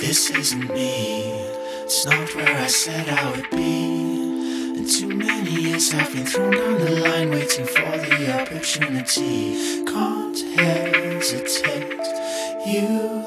This isn't me. It's not where I said I would be. And too many years I've been thrown down the line, waiting for the opportunity. Can't hesitate. You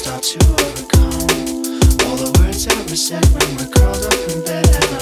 start to overcome all the words that were said when we're curled up in bed